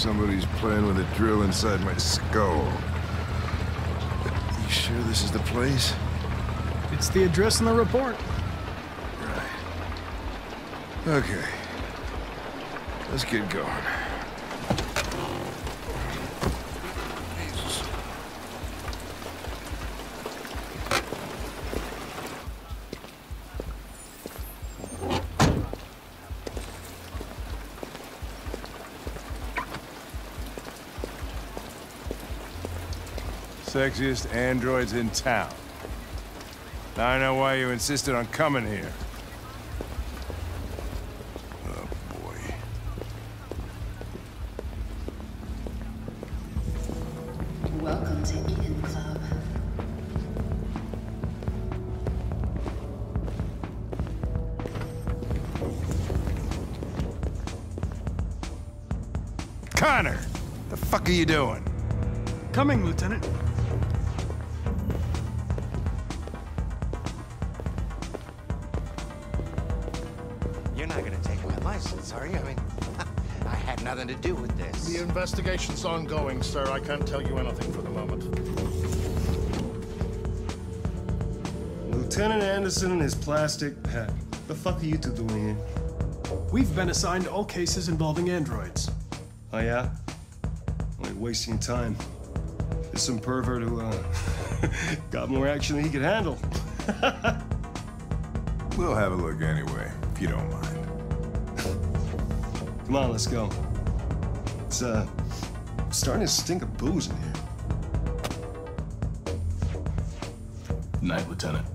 somebody's playing with a drill inside my skull. You sure this is the place? It's the address in the report. Right. Okay. Let's get going. Sexiest androids in town. Now I know why you insisted on coming here. Oh, boy. Welcome to Eden Club. Connor! The fuck are you doing? Coming, Lieutenant. Investigation's ongoing, sir. I can't tell you anything for the moment. Lieutenant Anderson and his plastic pet. The fuck are you two doing here? We've been assigned all cases involving androids. Oh yeah? Only wasting time. There's some pervert who uh, got more action than he could handle. We'll have a look anyway, if you don't mind. Come on, let's go. It's uh starting to stink of booze in here. Night, Lieutenant.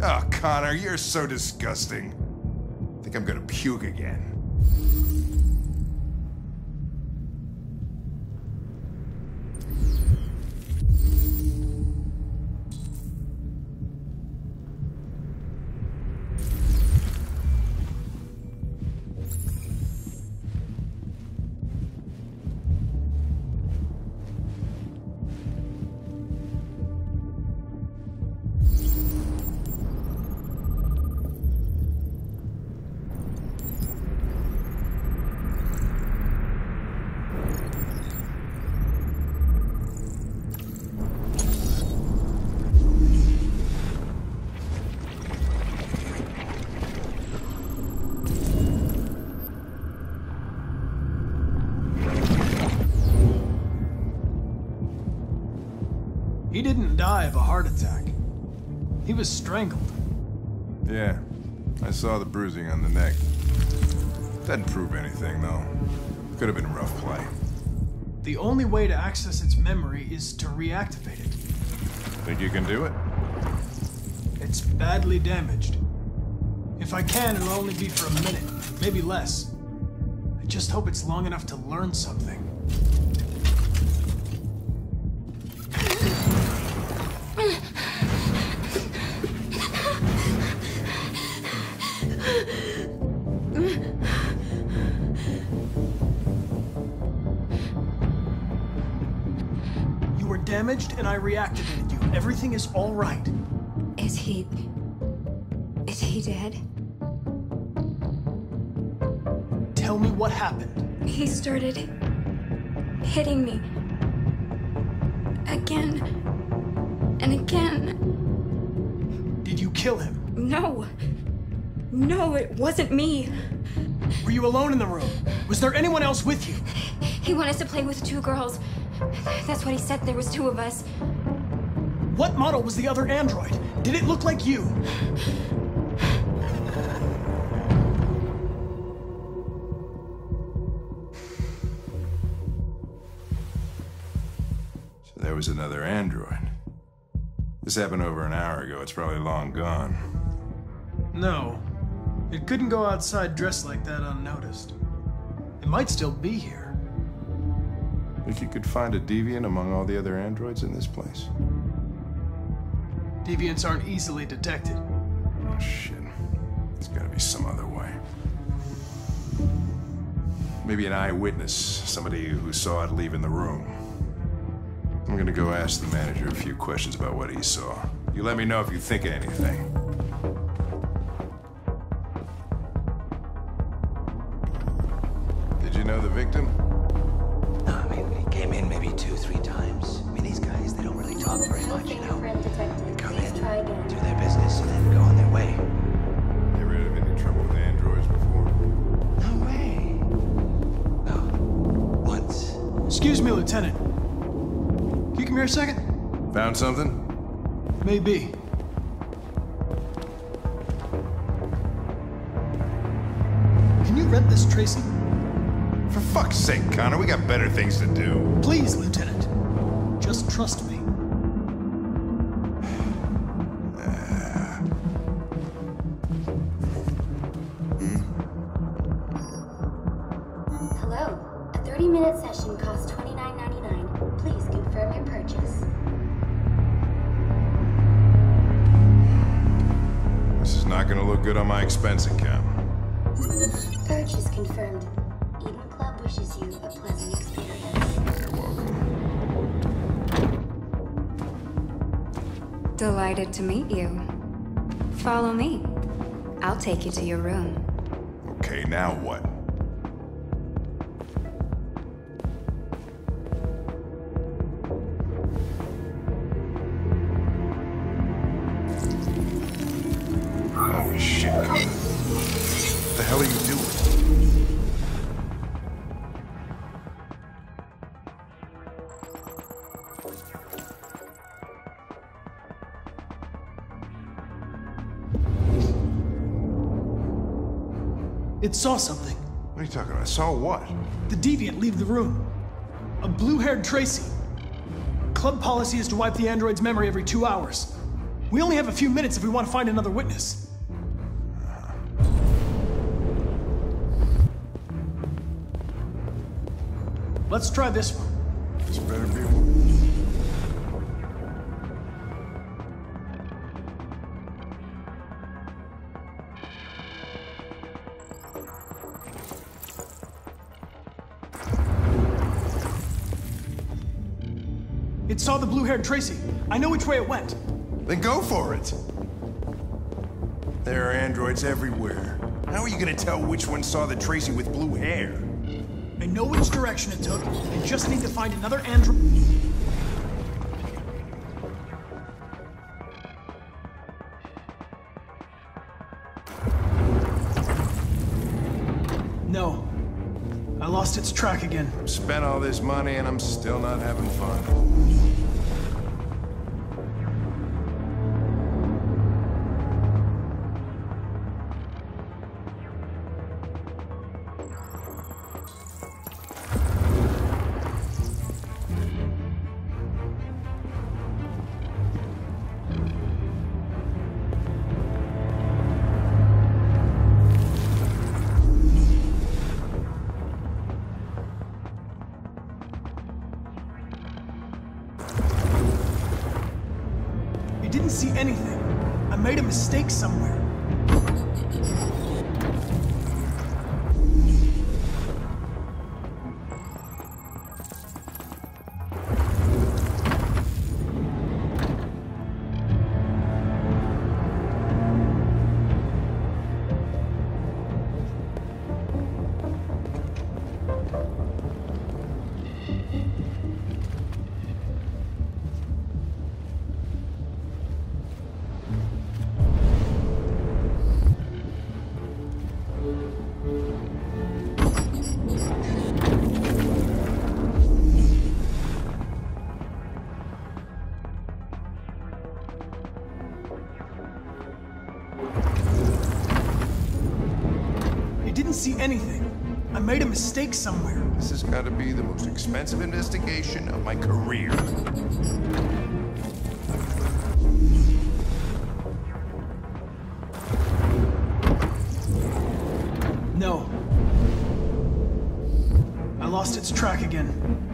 Oh, Connor, you're so disgusting. I think I'm gonna puke again. Die of a heart attack. He was strangled. Yeah, I saw the bruising on the neck. Doesn't prove anything, though. Could have been rough play. The only way to access its memory is to reactivate it. Think you can do it? It's badly damaged. If I can, it'll only be for a minute, maybe less. I just hope it's long enough to learn something. I reactivated you. Everything is all right. Is he. Is he dead? Tell me what happened. He started hitting me. Again. And again. Did you kill him? No. No, it wasn't me. Were you alone in the room? Was there anyone else with you? He wanted to play with two girls. That's what he said. There was two of us. What model was the other android? Did it look like you? So there was another android. This happened over an hour ago. It's probably long gone. No. It couldn't go outside dressed like that unnoticed. It might still be here. Think you could find a deviant among all the other androids in this place? Deviants aren't easily detected. Oh, shit. There's gotta be some other way. Maybe an eyewitness, somebody who saw it leaving the room. I'm gonna go ask the manager a few questions about what he saw. You let me know if you think of anything. 30-minute session costs $29.99. Please confirm your purchase. This is not gonna look good on my expense account. Purchase confirmed. Eden Club wishes you a pleasant experience. You're welcome. Delighted to meet you. Follow me. I'll take you to your room. Okay, now what? It saw something. What are you talking about? Saw what? The deviant leave the room. A blue-haired Traci. Club policy is to wipe the android's memory every two hours. We only have a few minutes if we want to find another witness. Let's try this one. Saw the blue-haired Traci. I know which way it went. Then go for it. There are androids everywhere. How are you gonna tell which one saw the Traci with blue hair? I know which direction it took. I just need to find another android. No. I lost its track again. Spent all this money and I'm still not having fun. Anything. I made a mistake somewhere. This has got to be the most expensive investigation of my career. No. I lost its track again.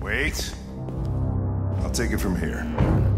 Wait. I'll take it from here.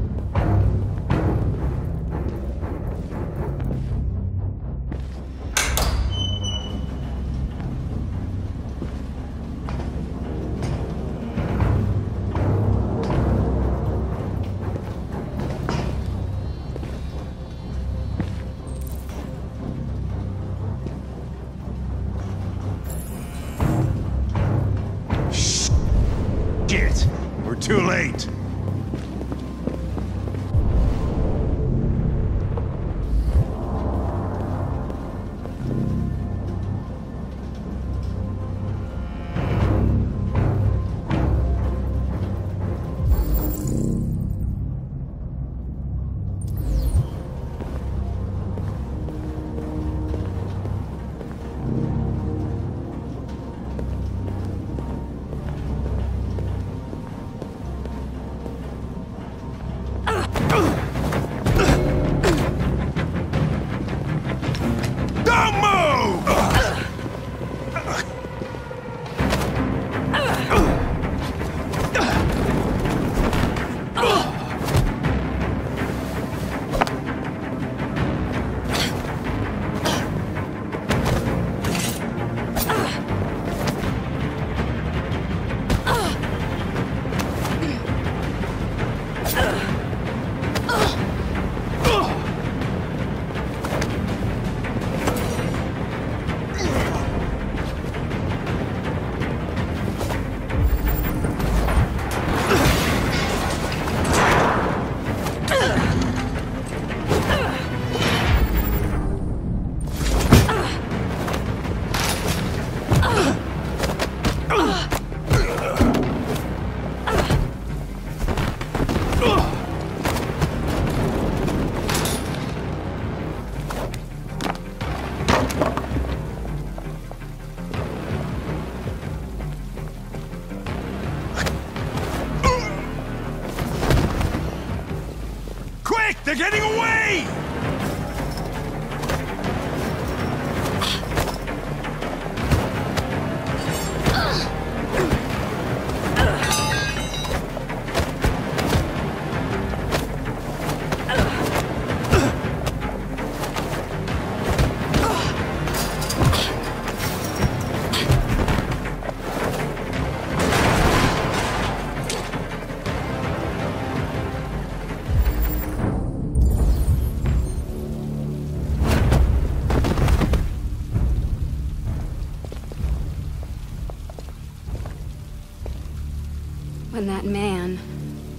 They're getting away!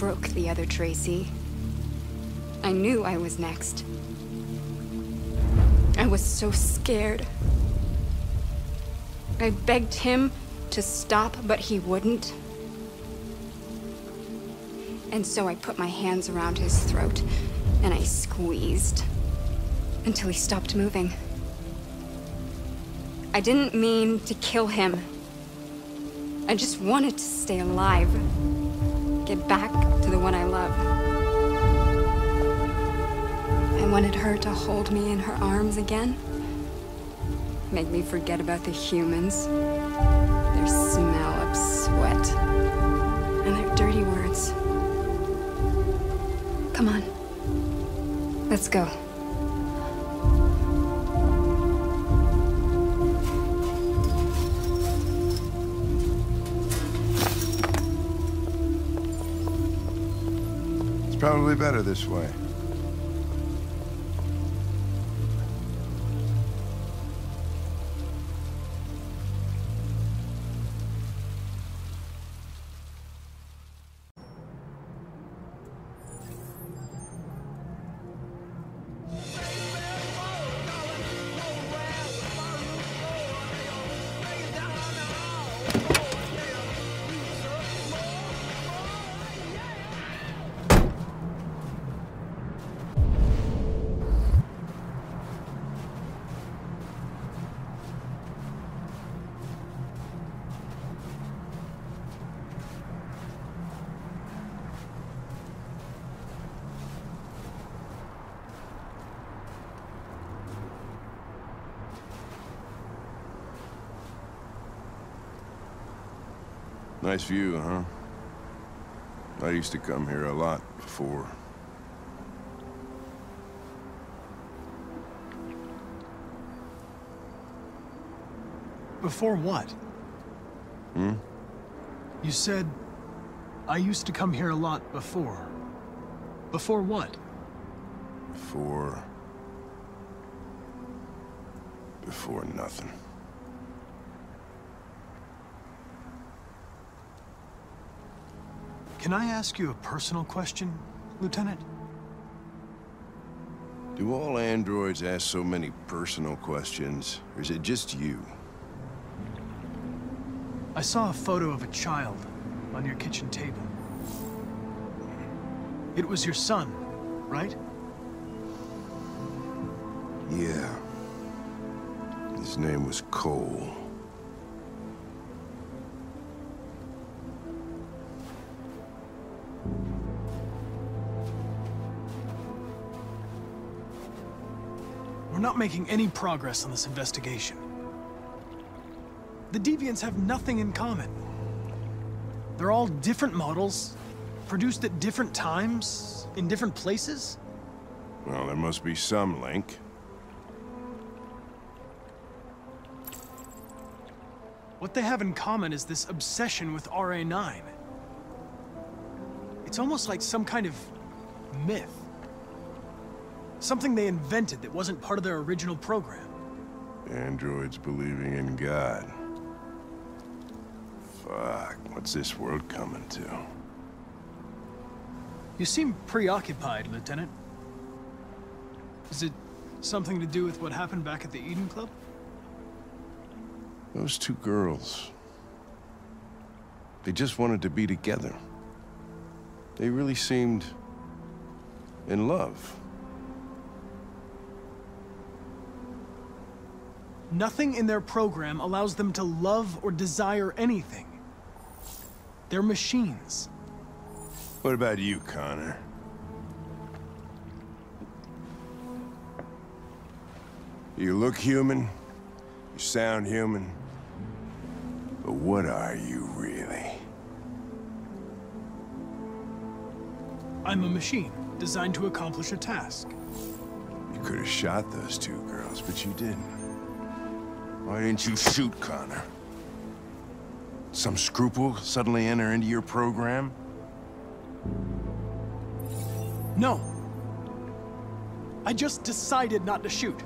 Broke the other Traci, I knew I was next. I was so scared. I begged him to stop, but he wouldn't. And so I put my hands around his throat and I squeezed until he stopped moving. I didn't mean to kill him. I just wanted to stay alive. Get back to the one I love. I wanted her to hold me in her arms again. Make me forget about the humans. Their smell of sweat. And their dirty words. Come on. Let's go. Probably better this way. Nice view, huh? I used to come here a lot before. Before what? Hmm? You said, I used to come here a lot before. Before what? Before... Before nothing. Can I ask you a personal question, Lieutenant? Do all androids ask so many personal questions, or is it just you? I saw a photo of a child on your kitchen table. It was your son, right? Yeah. His name was Cole. We're not making any progress on this investigation. The Deviants have nothing in common. They're all different models, produced at different times, in different places. Well, there must be some link. What they have in common is this obsession with RA9. It's almost like some kind of myth. Something they invented that wasn't part of their original program. Androids believing in God. Fuck, what's this world coming to? You seem preoccupied, Lieutenant. Is it something to do with what happened back at the Eden Club? Those two girls. They just wanted to be together. They really seemed... in love. Nothing in their program allows them to love or desire anything. They're machines. What about you, Connor? You look human, you sound human, but what are you really? I'm a machine, designed to accomplish a task. You could have shot those two girls, but you didn't. Why didn't you shoot Connor? Some scruple suddenly enter into your program? No. I just decided not to shoot.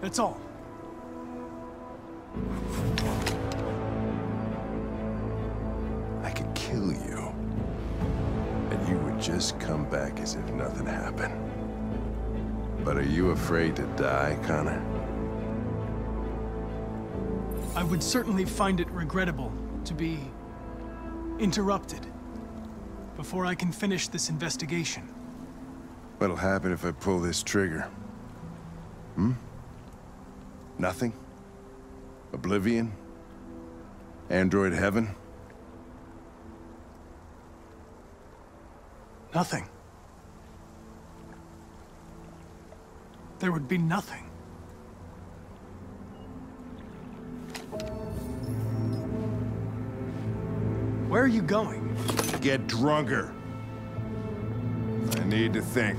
That's all. I could kill you. And you would just come back as if nothing happened. But are you afraid to die, Connor? I would certainly find it regrettable to be interrupted before I can finish this investigation. What'll happen if I pull this trigger? Hmm? Nothing? Oblivion? Android heaven? Nothing. There would be nothing. Where are you going? Get drunker. I need to think.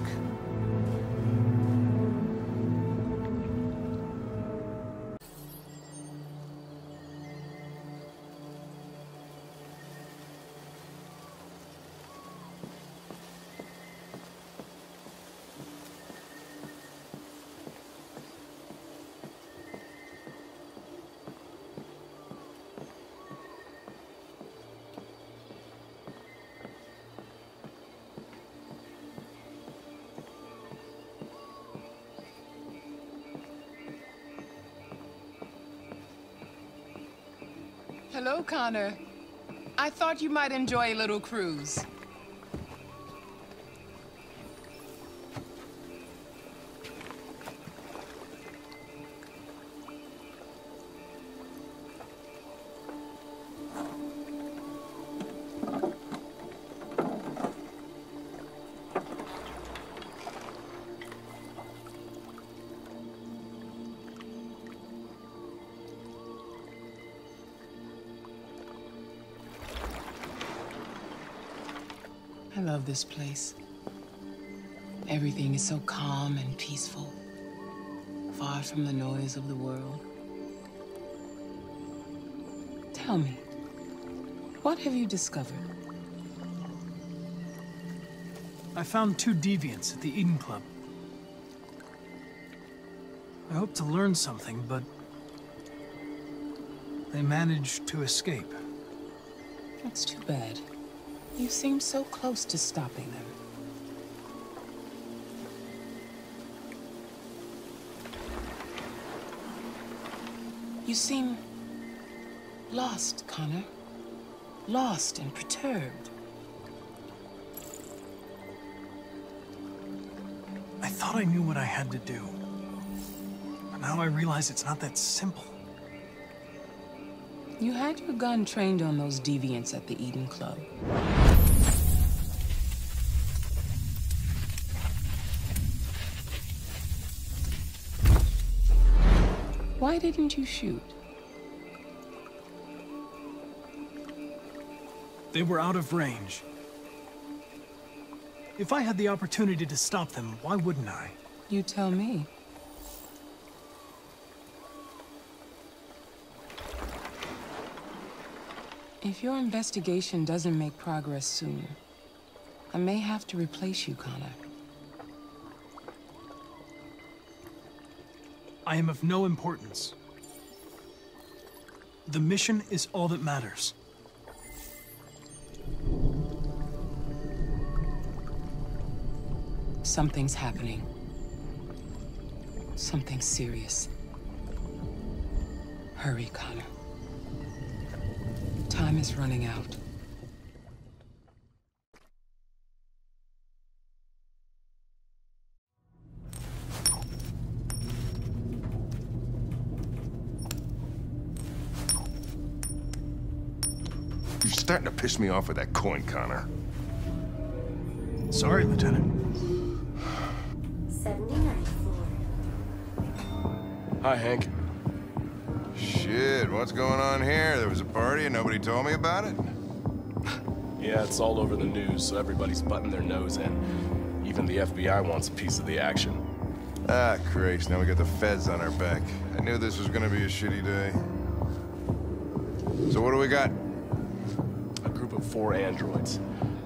Hello, Connor. I thought you might enjoy a little cruise. This place. Everything is so calm and peaceful, far from the noise of the world. Tell me, what have you discovered? I found two deviants at the Eden Club. I hope to learn something, but they managed to escape. That's too bad. You seem so close to stopping them. You seem lost, Connor. Lost and perturbed. I thought I knew what I had to do. But now I realize it's not that simple. You had your gun trained on those deviants at the Eden Club. Why didn't you shoot? They were out of range. If I had the opportunity to stop them, why wouldn't I? You tell me. If your investigation doesn't make progress soon, I may have to replace you, Connor. I am of no importance. The mission is all that matters. Something's happening. Something serious. Hurry, Connor. Time is running out. Starting to piss me off with that coin, Connor. Sorry, Lieutenant. 79th floor. Hi, Hank. Shit, what's going on here? There was a party and nobody told me about it? Yeah, it's all over the news, so everybody's butting their nose in. Even the FBI wants a piece of the action. Ah, Christ, now we got the feds on our back. I knew this was gonna be a shitty day. So what do we got? A group of four androids.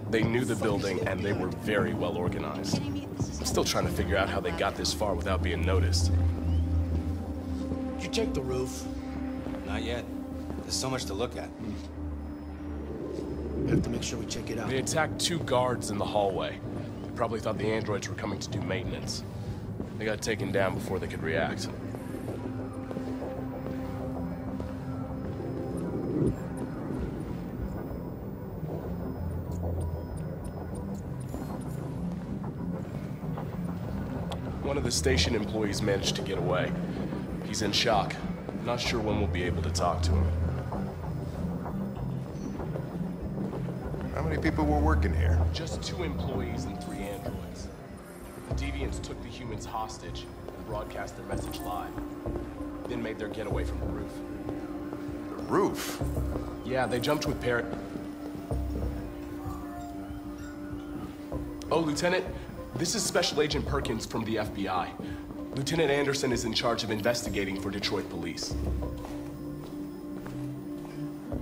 They knew the building, and they were very well organized. I'm still trying to figure out how they got this far without being noticed. Did you check the roof? Not yet. There's so much to look at. We have to make sure we check it out. They attacked two guards in the hallway. They probably thought the androids were coming to do maintenance. They got taken down before they could react. The station employees managed to get away. He's in shock. Not sure when we'll be able to talk to him. How many people were working here? Just two employees and three androids. The Deviants took the humans hostage and broadcast their message live. Then made their getaway from the roof. The roof? Yeah, they jumped with Parrot. Oh, Lieutenant, this is Special Agent Perkins from the FBI. Lieutenant Anderson is in charge of investigating for Detroit police.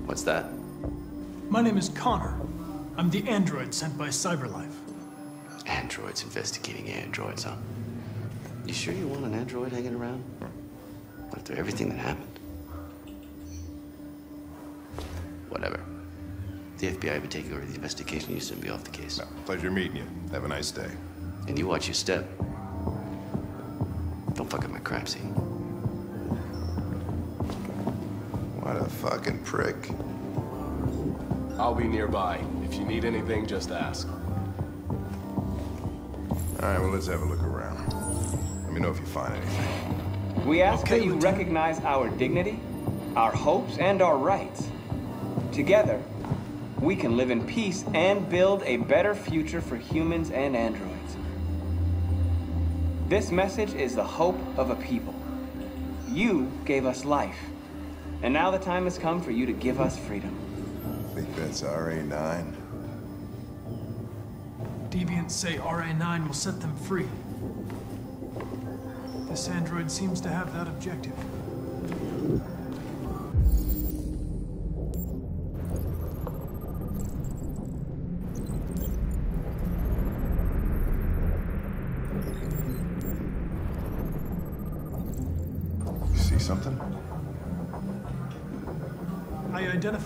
What's that? My name is Connor. I'm the android sent by Cyberlife. Androids investigating androids, huh? You sure you want an android hanging around? After everything that happened? Whatever. The FBI would take over the investigation. You shouldn't be off the case. No, pleasure meeting you. Have a nice day. And you watch your step. Don't fuck up my crime scene. What a fucking prick. I'll be nearby. If you need anything, just ask. All right, well, let's have a look around. Let me know if you find anything. We ask Okay, that you Lieutenant. recognize our dignity, our hopes, and our rights. Together, we can live in peace and build a better future for humans and androids. This message is the hope of a people. You gave us life, and now the time has come for you to give us freedom. Think that's RA9? Deviants say RA9 will set them free. This android seems to have that objective.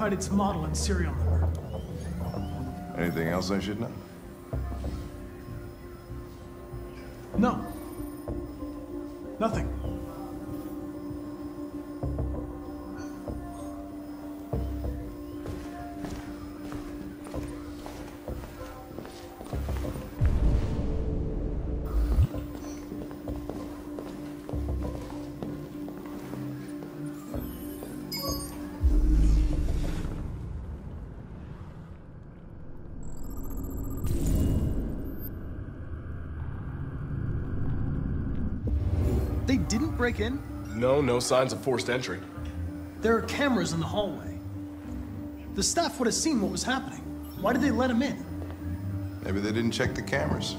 Identified its model and serial number. Anything else I should know? Break in? No, no signs of forced entry. There are cameras in the hallway. The staff would have seen what was happening. Why did they let him in? Maybe they didn't check the cameras.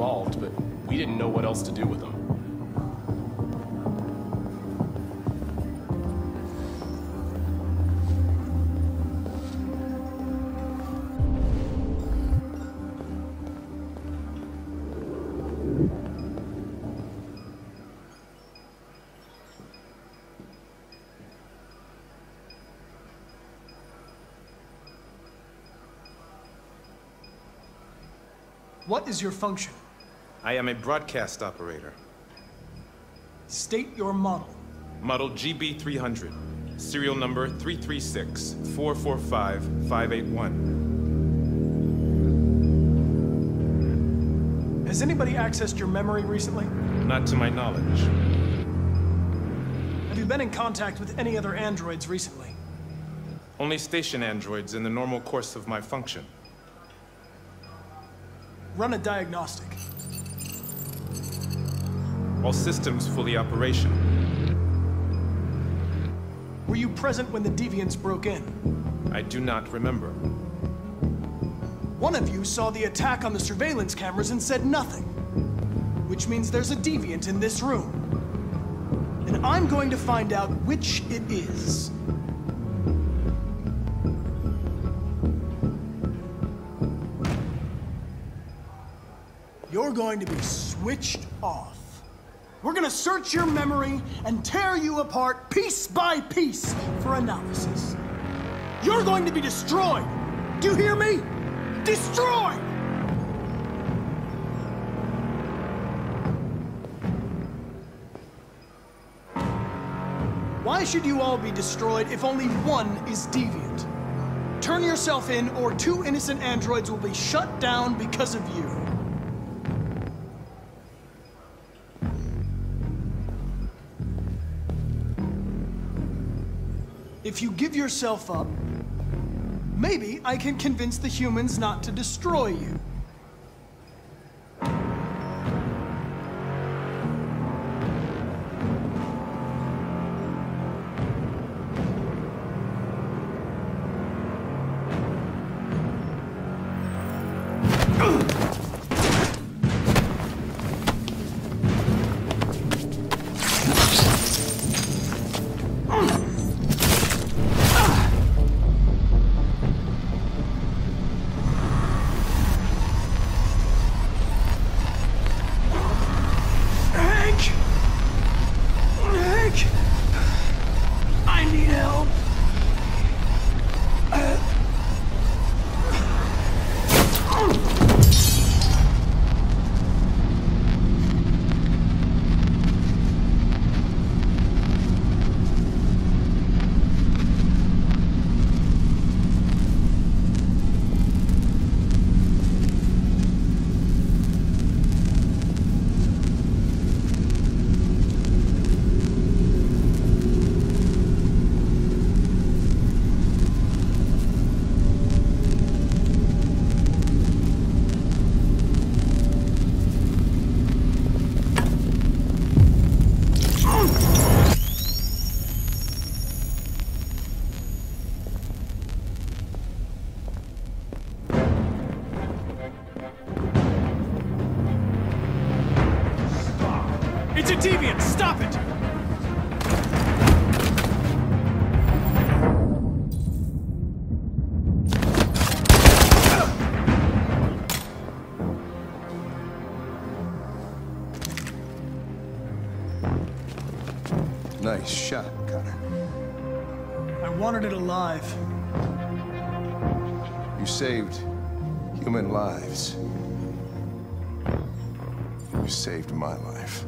Involved, but we didn't know what else to do with them. What is your function? I am a broadcast operator. State your model. Model JB300. Serial number 336-445-581. Has anybody accessed your memory recently? Not to my knowledge. Have you been in contact with any other androids recently? Only station androids in the normal course of my function. Run a diagnostic. All systems fully operational. Were you present when the deviants broke in? I do not remember. One of you saw the attack on the surveillance cameras and said nothing. Which means there's a deviant in this room. And I'm going to find out which it is. You're going to be switched off. We're gonna search your memory and tear you apart piece by piece for analysis. You're going to be destroyed. Do you hear me? Destroyed! Why should you all be destroyed if only one is deviant? Turn yourself in, or two innocent androids will be shut down because of you. If you give yourself up, maybe I can convince the humans not to destroy you. Saved my life.